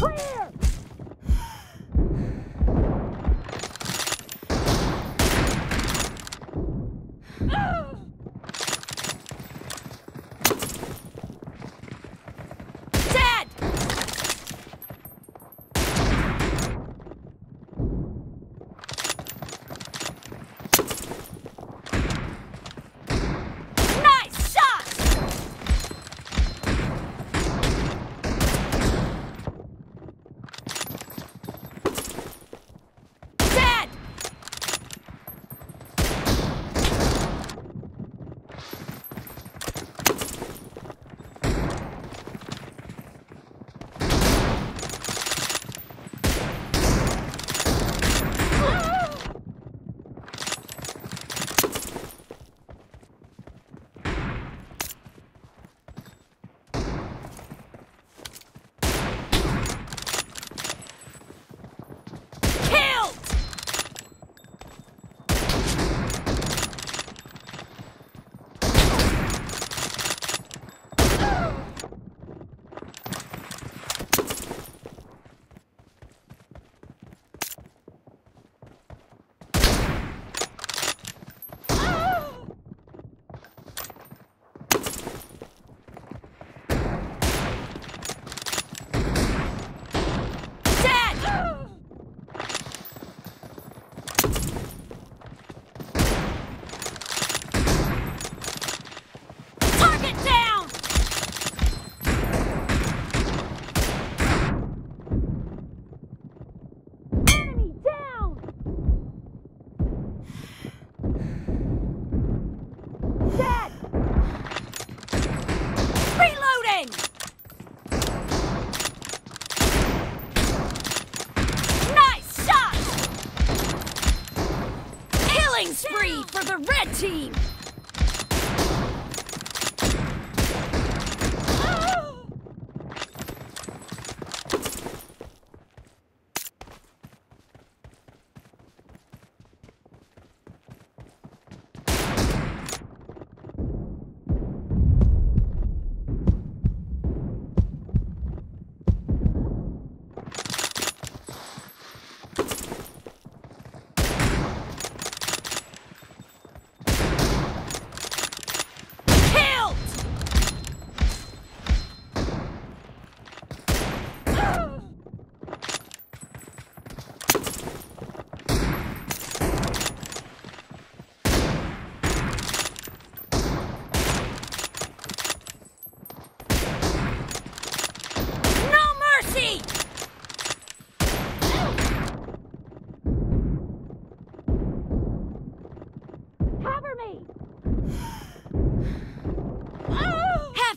Clear! The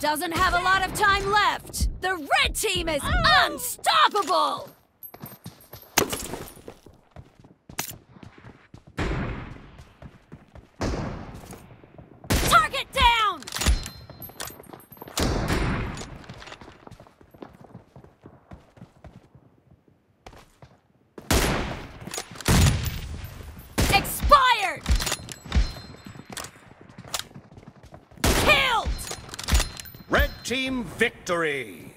Doesn't have a lot of time left. The red team is oh. unstoppable! Team victory!